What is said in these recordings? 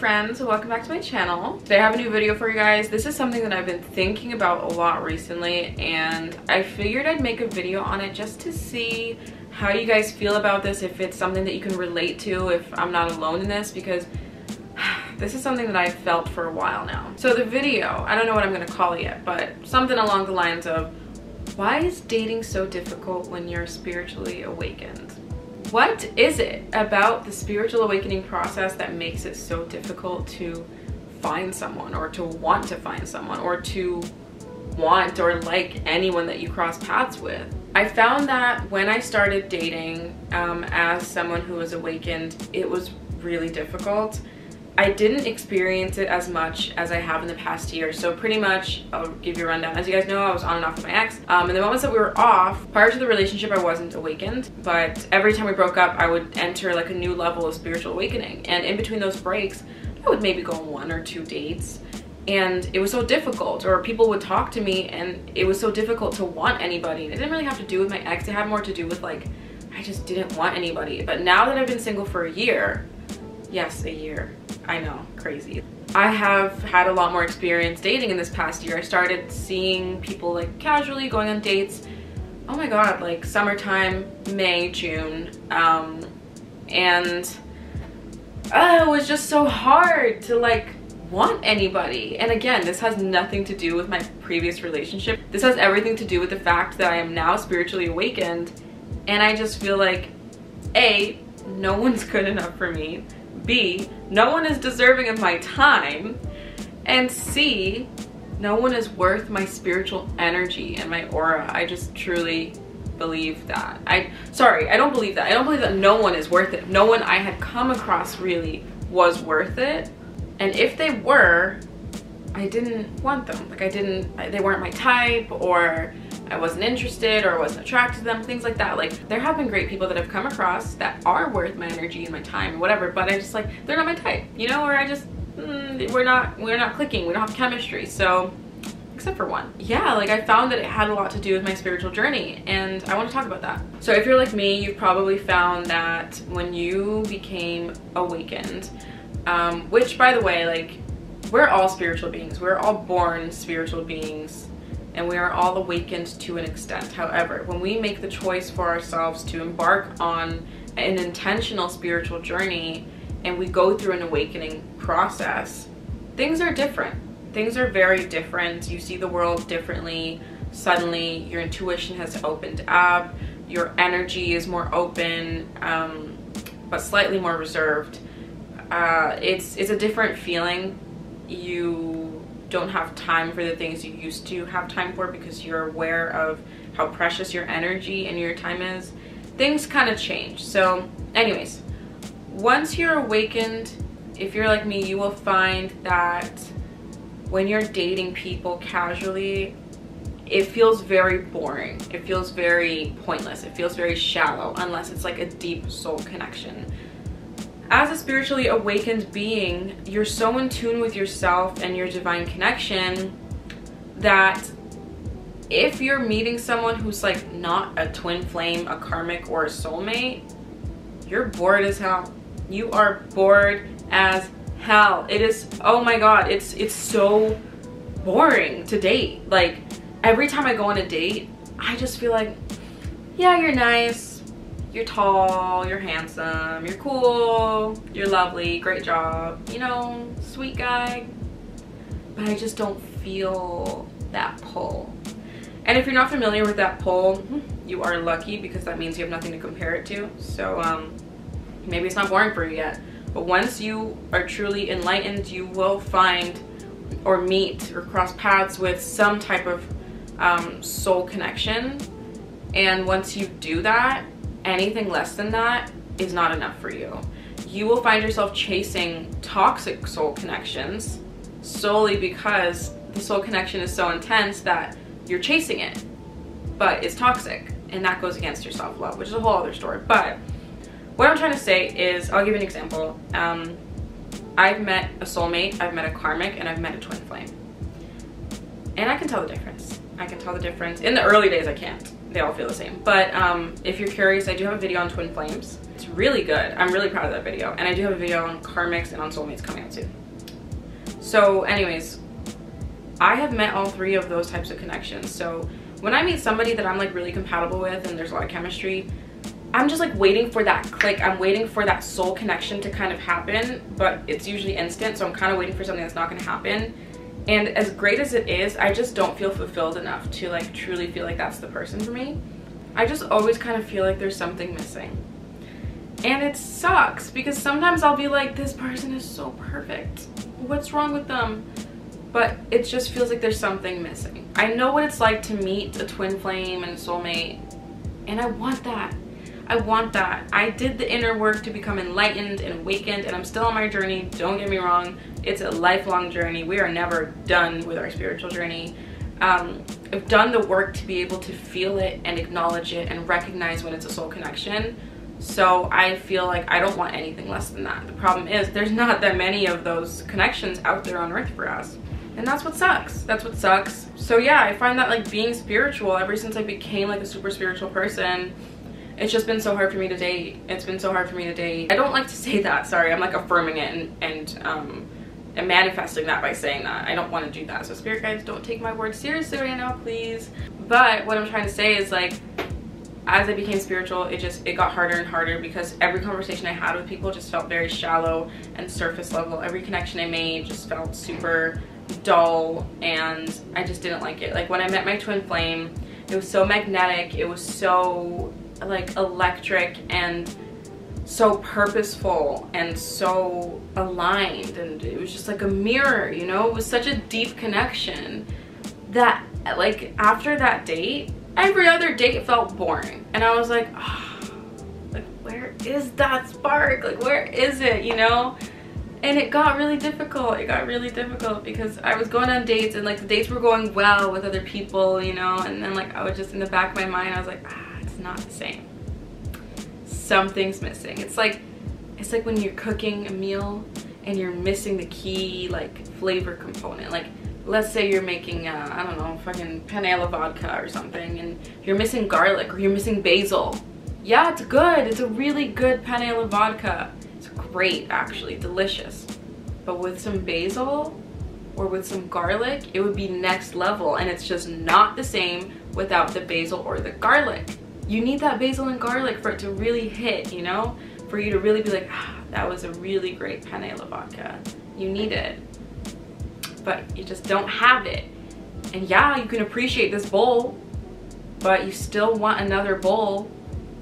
friends welcome back to my channel today i have a new video for you guys this is something that i've been thinking about a lot recently and i figured i'd make a video on it just to see how you guys feel about this if it's something that you can relate to if i'm not alone in this because this is something that I've felt for a while now. So the video, I don't know what I'm gonna call it yet, but something along the lines of, why is dating so difficult when you're spiritually awakened? What is it about the spiritual awakening process that makes it so difficult to find someone or to want to find someone or to want or like anyone that you cross paths with? I found that when I started dating um, as someone who was awakened, it was really difficult I didn't experience it as much as I have in the past year. So pretty much, I'll give you a rundown. As you guys know, I was on and off with my ex. Um, in the moments that we were off, prior to the relationship, I wasn't awakened. But every time we broke up, I would enter like a new level of spiritual awakening. And in between those breaks, I would maybe go on one or two dates. And it was so difficult, or people would talk to me and it was so difficult to want anybody. And it didn't really have to do with my ex. It had more to do with like, I just didn't want anybody. But now that I've been single for a year, yes, a year, I know, crazy. I have had a lot more experience dating in this past year. I started seeing people like casually going on dates. Oh my god, like summertime, May, June. Um, and uh, it was just so hard to like want anybody. And again, this has nothing to do with my previous relationship. This has everything to do with the fact that I am now spiritually awakened and I just feel like A, no one's good enough for me. B, no one is deserving of my time. And C, no one is worth my spiritual energy and my aura. I just truly believe that. I sorry, I don't believe that. I don't believe that no one is worth it. No one I had come across really was worth it. And if they were, I didn't want them. Like I didn't they weren't my type or I wasn't interested or wasn't attracted to them, things like that. Like there have been great people that I've come across that are worth my energy and my time and whatever, but I just like, they're not my type, you know, or I just, mm, we're not, we're not clicking, we don't have chemistry. So except for one. Yeah, like I found that it had a lot to do with my spiritual journey and I want to talk about that. So if you're like me, you've probably found that when you became awakened, um, which by the way, like we're all spiritual beings. We're all born spiritual beings and we are all awakened to an extent. However, when we make the choice for ourselves to embark on an intentional spiritual journey and we go through an awakening process, things are different. Things are very different. You see the world differently. Suddenly, your intuition has opened up, your energy is more open, um, but slightly more reserved. Uh, it's, it's a different feeling. You don't have time for the things you used to have time for because you're aware of how precious your energy and your time is, things kind of change. So anyways, once you're awakened, if you're like me, you will find that when you're dating people casually, it feels very boring. It feels very pointless. It feels very shallow unless it's like a deep soul connection as a spiritually awakened being, you're so in tune with yourself and your divine connection that if you're meeting someone who's like not a twin flame, a karmic, or a soulmate, you're bored as hell. You are bored as hell. It is, oh my God, it's, it's so boring to date. Like every time I go on a date, I just feel like, yeah, you're nice you're tall, you're handsome, you're cool, you're lovely, great job, you know, sweet guy. But I just don't feel that pull. And if you're not familiar with that pull, you are lucky because that means you have nothing to compare it to. So um, maybe it's not boring for you yet. But once you are truly enlightened, you will find or meet or cross paths with some type of um, soul connection. And once you do that, anything less than that is not enough for you. You will find yourself chasing toxic soul connections solely because the soul connection is so intense that you're chasing it, but it's toxic and that goes against your self-love, which is a whole other story. But what I'm trying to say is, I'll give you an example. Um, I've met a soulmate, I've met a karmic, and I've met a twin flame. And I can tell the difference. I can tell the difference. In the early days, I can't they all feel the same. But um, if you're curious, I do have a video on twin flames. It's really good. I'm really proud of that video. And I do have a video on karmics and on soulmates coming out soon. So anyways, I have met all three of those types of connections. So when I meet somebody that I'm like really compatible with and there's a lot of chemistry, I'm just like waiting for that click. I'm waiting for that soul connection to kind of happen, but it's usually instant. So I'm kind of waiting for something that's not going to happen. And as great as it is, I just don't feel fulfilled enough to like truly feel like that's the person for me. I just always kind of feel like there's something missing. And it sucks because sometimes I'll be like, this person is so perfect. What's wrong with them? But it just feels like there's something missing. I know what it's like to meet a twin flame and soulmate, and I want that. I want that. I did the inner work to become enlightened and awakened and I'm still on my journey. Don't get me wrong. It's a lifelong journey. We are never done with our spiritual journey. Um, I've done the work to be able to feel it and acknowledge it and recognize when it's a soul connection. So I feel like I don't want anything less than that. The problem is there's not that many of those connections out there on earth for us. And that's what sucks. That's what sucks. So yeah, I find that like being spiritual ever since I became like a super spiritual person, it's just been so hard for me to date. It's been so hard for me to date. I don't like to say that, sorry. I'm like affirming it and, and, um, and manifesting that by saying that. I don't want to do that. So spirit guides, don't take my words seriously right now, please. But what I'm trying to say is like, as I became spiritual, it just, it got harder and harder because every conversation I had with people just felt very shallow and surface level. Every connection I made just felt super dull and I just didn't like it. Like when I met my twin flame, it was so magnetic. It was so like electric and so purposeful and so aligned and it was just like a mirror you know? It was such a deep connection that like after that date every other date felt boring. And i was like oh, like where is that spark? Like where is it? You know? And it got really difficult. It got really difficult because i was going on dates and like the dates were going well with other people you know? And then like i was just in the back of my mind i was like ah not the same. Something's missing. It's like it's like when you're cooking a meal and you're missing the key like flavor component. Like let's say you're making uh, I don't know fucking penne alla vodka or something and you're missing garlic or you're missing basil. Yeah, it's good. It's a really good penne alla vodka. It's great actually, delicious. But with some basil or with some garlic, it would be next level and it's just not the same without the basil or the garlic you need that basil and garlic for it to really hit, you know? For you to really be like, ah, that was a really great penne alla vodka. You need it, but you just don't have it. And yeah, you can appreciate this bowl, but you still want another bowl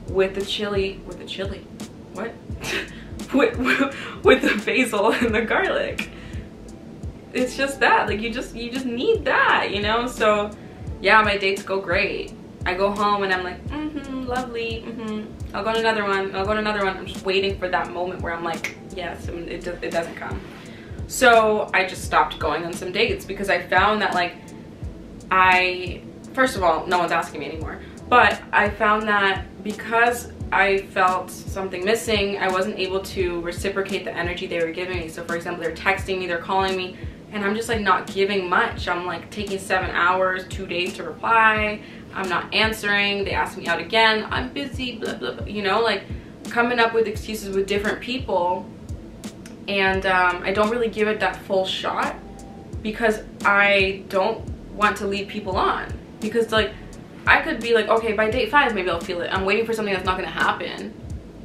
with the chili, with the chili, what? with, with the basil and the garlic. It's just that, like you just, you just need that, you know? So yeah, my dates go great I go home and I'm like, mm-hmm, lovely, mm-hmm. I'll go to another one, I'll go to another one. I'm just waiting for that moment where I'm like, yes, and it, it doesn't come. So I just stopped going on some dates because I found that like, I, first of all, no one's asking me anymore. But I found that because I felt something missing, I wasn't able to reciprocate the energy they were giving me. So for example, they're texting me, they're calling me, and I'm just like not giving much. I'm like taking seven hours, two days to reply. I'm not answering. They ask me out again. I'm busy, blah, blah, blah. You know, like coming up with excuses with different people. And um, I don't really give it that full shot because I don't want to lead people on. Because like, I could be like, okay, by date five, maybe I'll feel it. I'm waiting for something that's not gonna happen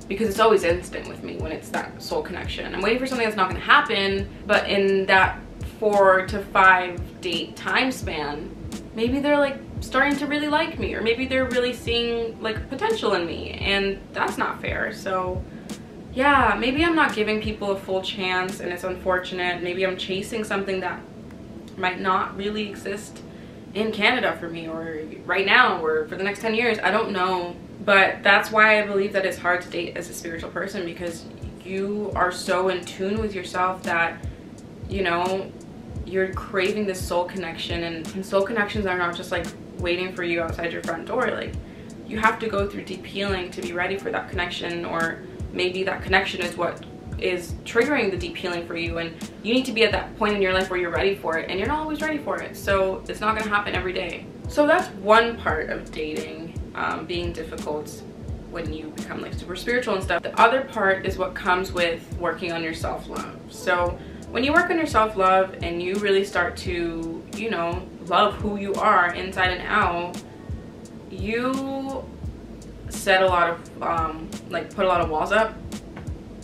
because it's always instant with me when it's that soul connection. I'm waiting for something that's not gonna happen, but in that four to five date time span, maybe they're like starting to really like me or maybe they're really seeing like potential in me and that's not fair. So yeah, maybe I'm not giving people a full chance and it's unfortunate. Maybe I'm chasing something that might not really exist in Canada for me or right now or for the next 10 years. I don't know. But that's why I believe that it's hard to date as a spiritual person because you are so in tune with yourself that, you know, you're craving this soul connection and, and soul connections are not just like waiting for you outside your front door like you have to go through deep healing to be ready for that connection or maybe that connection is what is triggering the deep healing for you and you need to be at that point in your life where you're ready for it and you're not always ready for it so it's not going to happen every day so that's one part of dating um, being difficult when you become like super spiritual and stuff. The other part is what comes with working on your self-love. So when you work on your self-love and you really start to, you know, love who you are inside and out, you set a lot of, um, like put a lot of walls up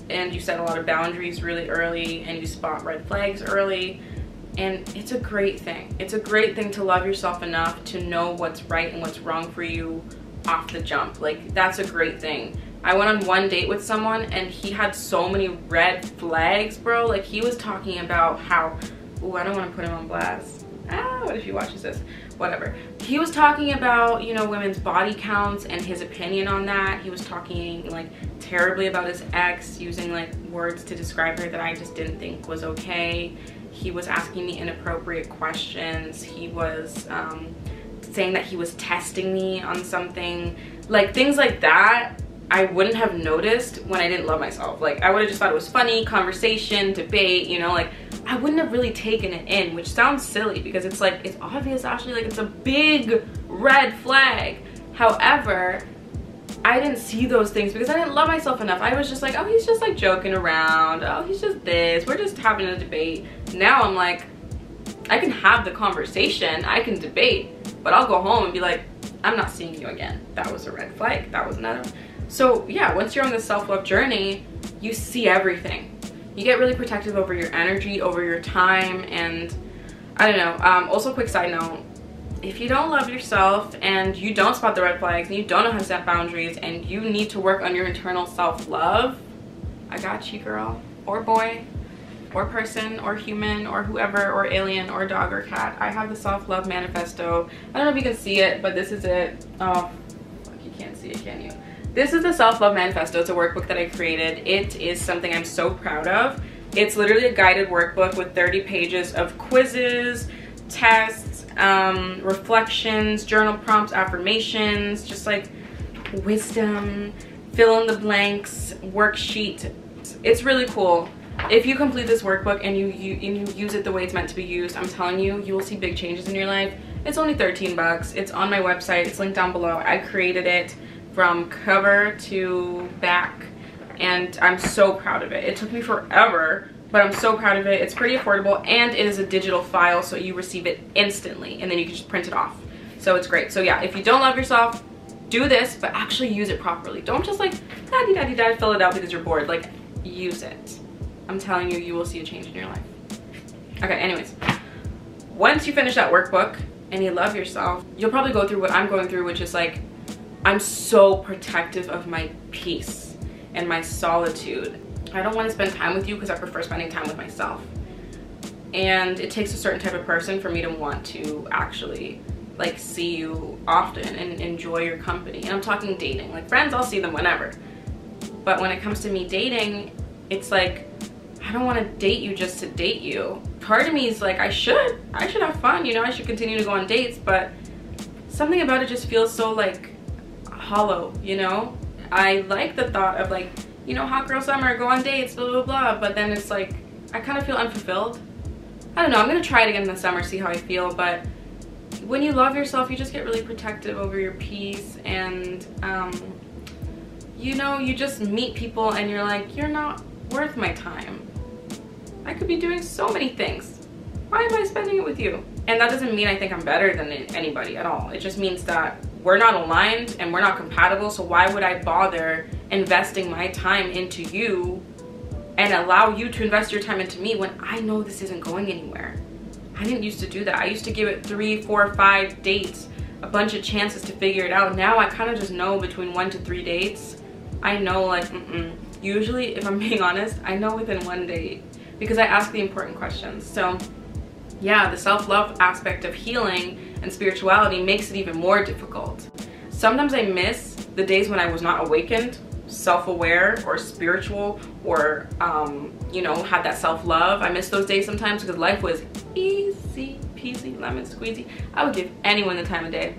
and you set a lot of boundaries really early and you spot red flags early and it's a great thing. It's a great thing to love yourself enough to know what's right and what's wrong for you off the jump. Like that's a great thing. I went on one date with someone and he had so many red flags, bro. Like he was talking about how, oh, I don't want to put him on blast. Ah, what if he watches this? Whatever. He was talking about, you know, women's body counts and his opinion on that. He was talking like terribly about his ex, using like words to describe her that I just didn't think was okay. He was asking me inappropriate questions. He was, um, saying that he was testing me on something like things like that I wouldn't have noticed when I didn't love myself like I would have just thought it was funny conversation debate you know like I wouldn't have really taken it in which sounds silly because it's like it's obvious actually like it's a big red flag however I didn't see those things because I didn't love myself enough. I was just like, oh, he's just like joking around. Oh, he's just this. We're just having a debate. Now I'm like, I can have the conversation. I can debate but I'll go home and be like, I'm not seeing you again. That was a red flag. That was another. So yeah, once you're on the self-love journey, you see everything. You get really protective over your energy, over your time, and I don't know. Um, also, quick side note, if you don't love yourself and you don't spot the red flags and you don't know how to set boundaries and you need to work on your internal self-love, I got you, girl or boy or person or human or whoever or alien or dog or cat. I have the self-love manifesto. I don't know if you can see it, but this is it. Oh, fuck, you can't see it, can you? This is the self-love manifesto. It's a workbook that I created. It is something I'm so proud of. It's literally a guided workbook with 30 pages of quizzes, tests, um, reflections, journal prompts, affirmations, just like wisdom, fill in the blanks, worksheet. It's really cool if you complete this workbook and you, you, and you use it the way it's meant to be used, I'm telling you, you will see big changes in your life. It's only 13 bucks. It's on my website. It's linked down below. I created it from cover to back and I'm so proud of it. It took me forever, but I'm so proud of it. It's pretty affordable and it is a digital file so you receive it instantly and then you can just print it off. So it's great. So yeah, if you don't love yourself, do this, but actually use it properly. Don't just like, daddy daddy daddy fill it out because you're bored. Like, use it. I'm telling you, you will see a change in your life. Okay, anyways. Once you finish that workbook and you love yourself, you'll probably go through what I'm going through, which is like, I'm so protective of my peace and my solitude. I don't want to spend time with you because I prefer spending time with myself. And it takes a certain type of person for me to want to actually like see you often and enjoy your company. And I'm talking dating. Like friends, I'll see them whenever. But when it comes to me dating, it's like I don't want to date you just to date you. Part of me is like, I should. I should have fun, you know, I should continue to go on dates, but something about it just feels so like hollow, you know? I like the thought of like, you know, hot girl summer, go on dates, blah, blah, blah, but then it's like, I kind of feel unfulfilled. I don't know, I'm gonna try it again in the summer, see how I feel, but when you love yourself, you just get really protective over your peace and, um, you know, you just meet people and you're like, you're not worth my time. I could be doing so many things. Why am I spending it with you? And that doesn't mean I think I'm better than anybody at all. It just means that we're not aligned and we're not compatible. So why would I bother investing my time into you and allow you to invest your time into me when I know this isn't going anywhere? I didn't used to do that. I used to give it three, four, five dates, a bunch of chances to figure it out. Now I kind of just know between one to three dates. I know like, mm -mm. usually if I'm being honest, I know within one date because I ask the important questions. So yeah, the self-love aspect of healing and spirituality makes it even more difficult. Sometimes I miss the days when I was not awakened, self-aware or spiritual or, um, you know, had that self-love. I miss those days sometimes because life was easy peasy, lemon squeezy. I would give anyone the time of day.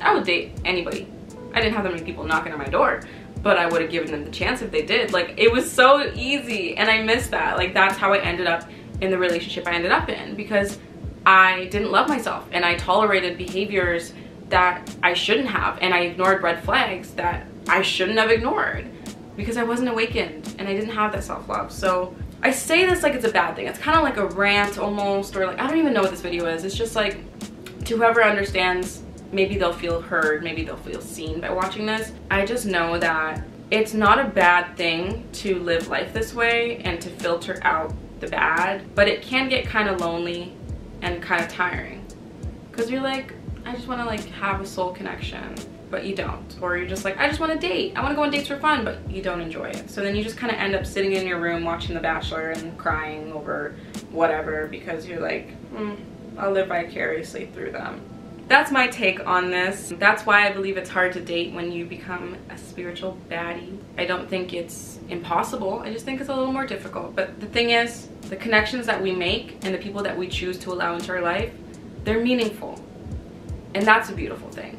I would date anybody. I didn't have that many people knocking on my door but I would have given them the chance if they did. Like it was so easy and I miss that. Like that's how I ended up in the relationship I ended up in because I didn't love myself and I tolerated behaviors that I shouldn't have and I ignored red flags that I shouldn't have ignored because I wasn't awakened and I didn't have that self-love. So I say this like it's a bad thing. It's kind of like a rant almost or like I don't even know what this video is. It's just like to whoever understands maybe they'll feel heard, maybe they'll feel seen by watching this. I just know that it's not a bad thing to live life this way and to filter out the bad, but it can get kind of lonely and kind of tiring because you're like, I just want to like have a soul connection, but you don't. Or you're just like, I just want to date. I want to go on dates for fun, but you don't enjoy it. So then you just kind of end up sitting in your room watching The Bachelor and crying over whatever because you're like, mm, I'll live vicariously through them that's my take on this. That's why I believe it's hard to date when you become a spiritual baddie. I don't think it's impossible. I just think it's a little more difficult. But the thing is, the connections that we make and the people that we choose to allow into our life, they're meaningful. And that's a beautiful thing.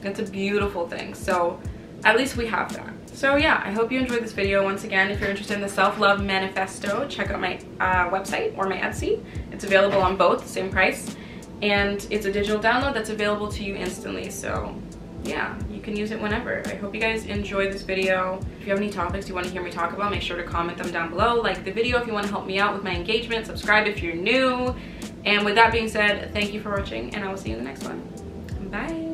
That's a beautiful thing. So at least we have that. So yeah, I hope you enjoyed this video. Once again, if you're interested in the Self-Love Manifesto, check out my uh, website or my Etsy. It's available on both, same price and it's a digital download that's available to you instantly so yeah can use it whenever. I hope you guys enjoyed this video. If you have any topics you want to hear me talk about make sure to comment them down below. Like the video if you want to help me out with my engagement subscribe if you're new. And with that being said thank you for watching and i will see you in the next one. Bye